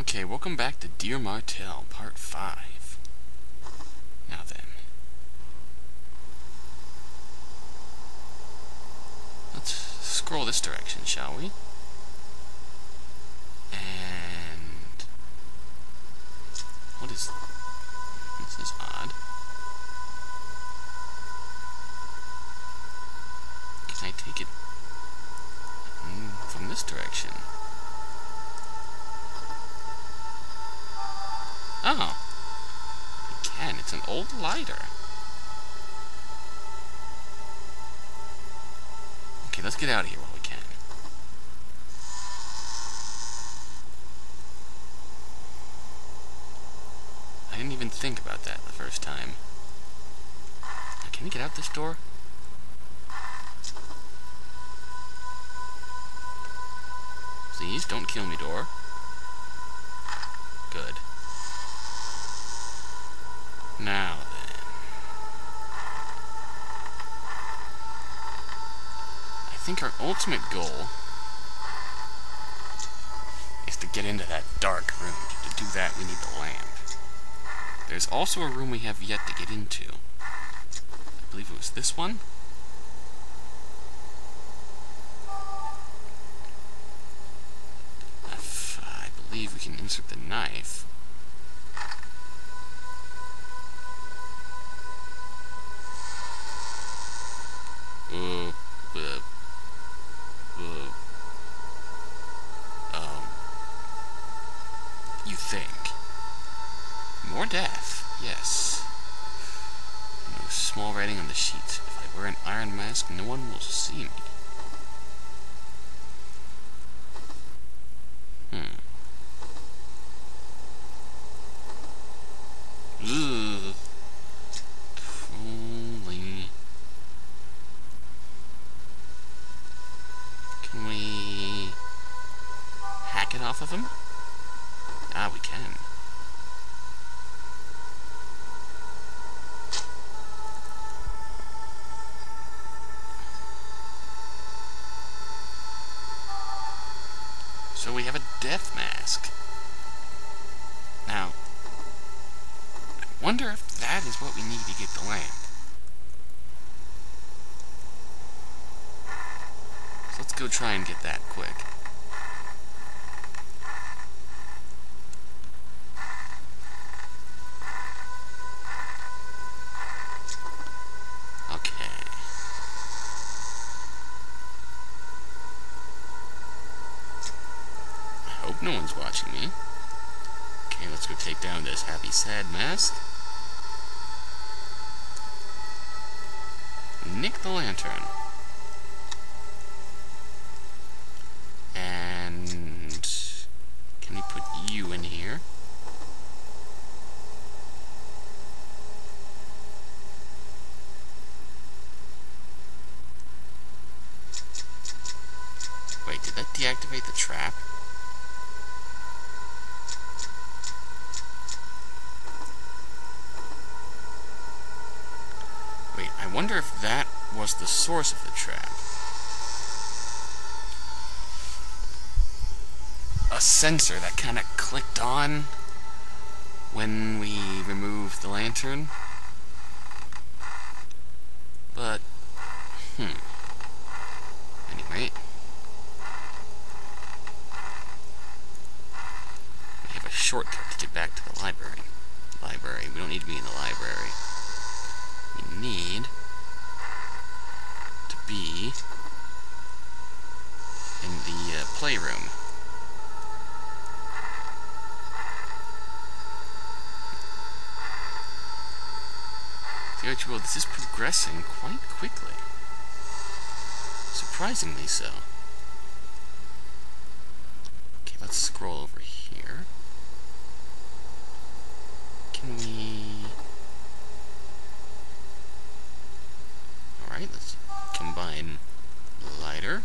Okay, welcome back to Dear Martel, Part 5. Now then. Let's scroll this direction, shall we? And... What is... This is odd. Can I take it mm, from this direction? Oh. Can. It's an old lighter. Okay, let's get out of here while we can. I didn't even think about that the first time. Can we get out this door? Please, don't kill me, door. Good. Now then. I think our ultimate goal is to get into that dark room. To do that, we need the lamp. There's also a room we have yet to get into. I believe it was this one? I believe we can insert the knife. Small writing on the sheet. If I wear an iron mask, no one will see me. Mask. Now, I wonder if that is what we need to get the lamp. So let's go try and get that quick. Okay. I one's watching me. Okay, let's go take down this happy sad mask. Nick the lantern. And can we put you in here? Wait, did that deactivate the trap? Wait, I wonder if the source of the trap. A sensor that kind of clicked on when we removed the lantern. But, hmm. Anyway. We have a shortcut to get back to the library. Library. We don't need to be in the library. We need playroom. This is progressing quite quickly. Surprisingly so. Okay, let's scroll over here. Can we... Alright, let's combine lighter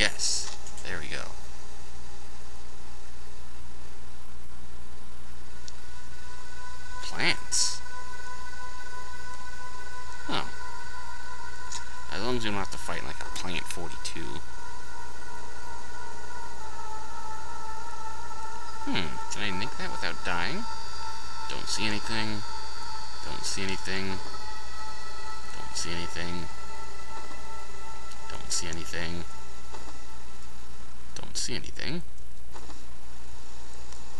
Yes. There we go. Plants. Huh. As long as you don't have to fight like a plant 42. Hmm. Can I make that without dying? Don't see anything. Don't see anything. Don't see anything. Don't see anything. Don't see anything.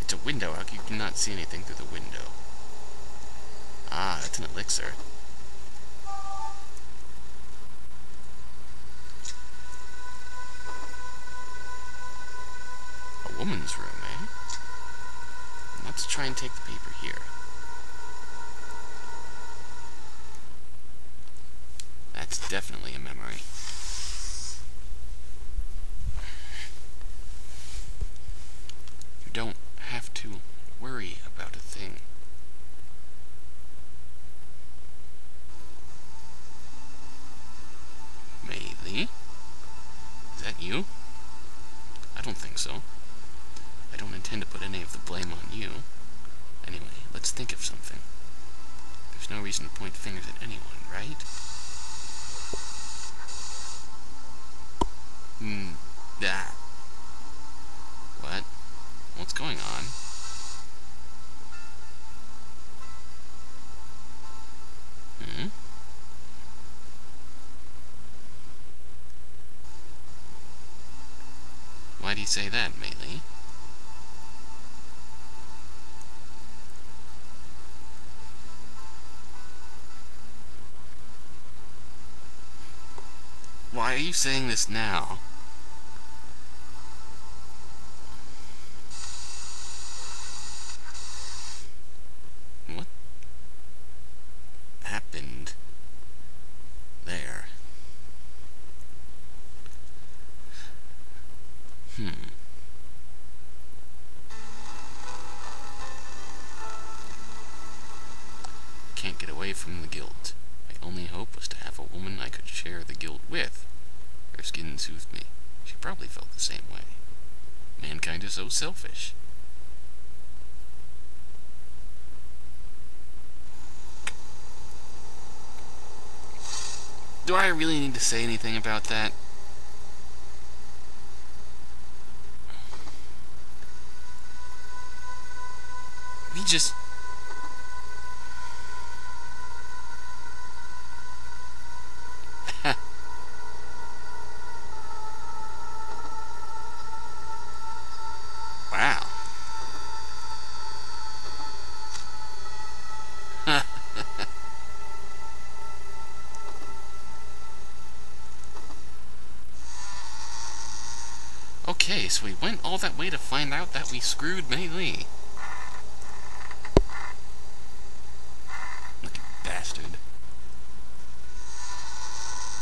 It's a window. How you not see anything through the window? Ah, that's an elixir. A woman's room, eh? Let's try and take the paper here. That's definitely a memory. Don't have to worry about a thing. Maybe. Is that you? I don't think so. I don't intend to put any of the blame on you. Anyway, let's think of something. There's no reason to point fingers at anyone, right? Hmm. That. What? What's going on? Hmm? Why do you say that, Meili? Why are you saying this now? Away from the guilt. My only hope was to have a woman I could share the guilt with. Her skin soothed me. She probably felt the same way. Mankind is so selfish. Do I really need to say anything about that? We just... okay, so we went all that way to find out that we screwed Meili. Lucky bastard.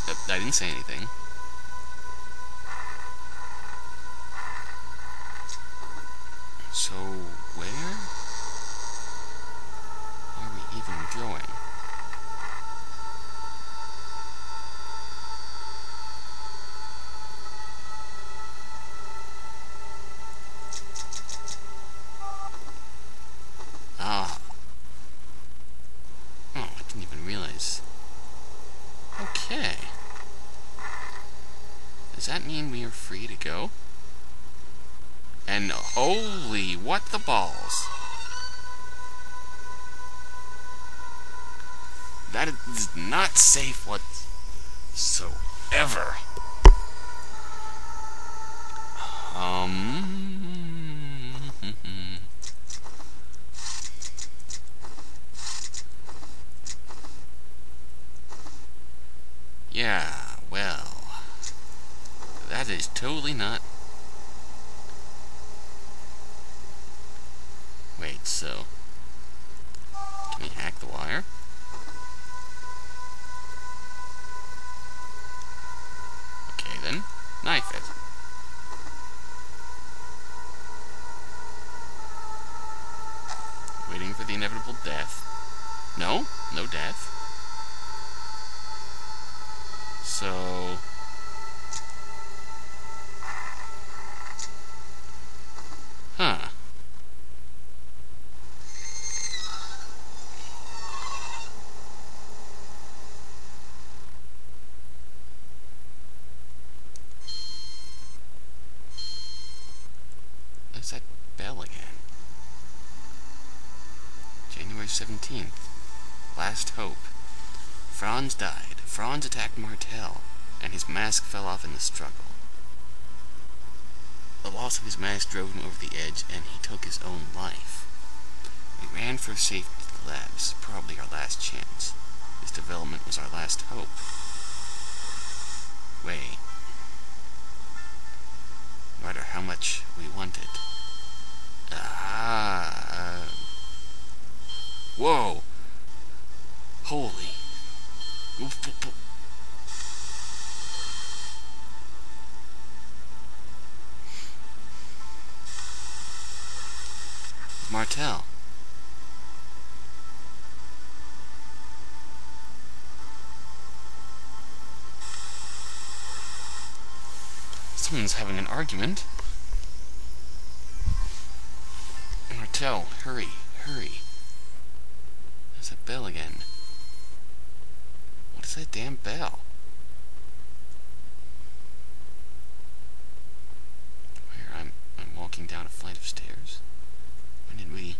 Uh, I didn't say anything. So, where are we even going? Ah. Oh, I didn't even realize. Okay. Does that mean we are free to go? And holy, what the balls. That is not safe whatsoever. Um... Yeah, well, that is totally not... Wait, so... Can we hack the wire? Okay then, knife it. Waiting for the inevitable death. No, no death. So... Franz died. Franz attacked Martel, and his mask fell off in the struggle. The loss of his mask drove him over the edge, and he took his own life. We ran for safety to the labs, probably our last chance. His development was our last hope. Way. No matter how much we wanted. Ah. Uh, whoa. Holy. Martel. Someone's having an argument. Martel, hurry, hurry. There's a bell again. Is that damn bell? Where I'm I'm walking down a flight of stairs. When did we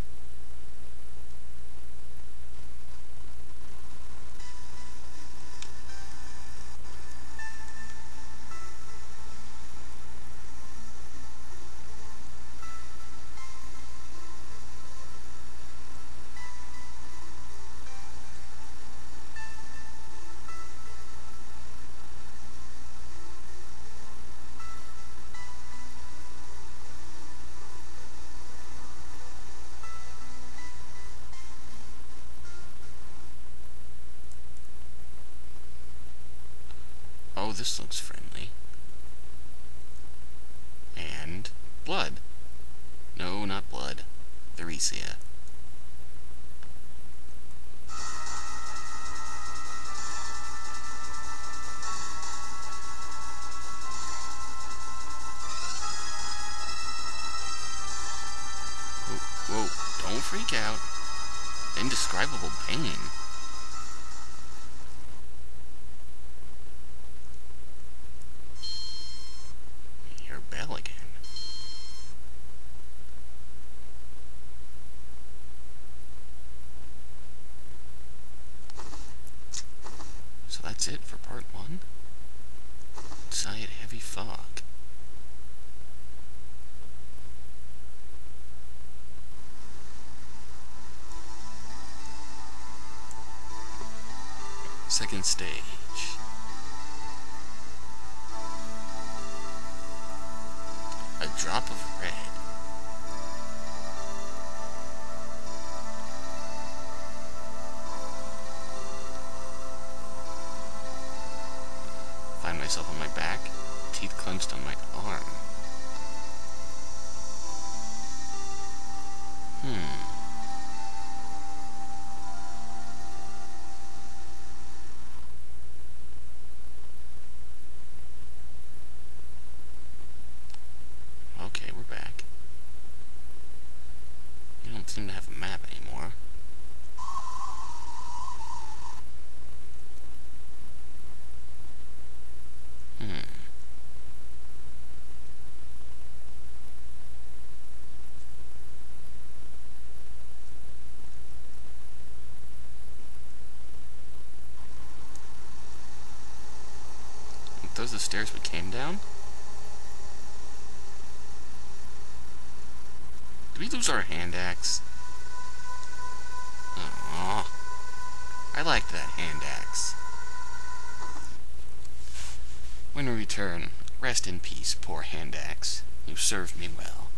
this looks friendly. And blood. No, not blood. Theresia. Whoa, whoa, don't freak out. Indescribable pain. That's it for part one. Sight heavy fog. Second stage. A drop of red. Myself on my back, teeth clenched on my arm. Hmm. Okay, we're back. You don't seem to have a map anymore. Those the stairs we came down? Did we lose our hand axe? Aww. I liked that hand axe. When we return, rest in peace, poor hand axe. You served me well.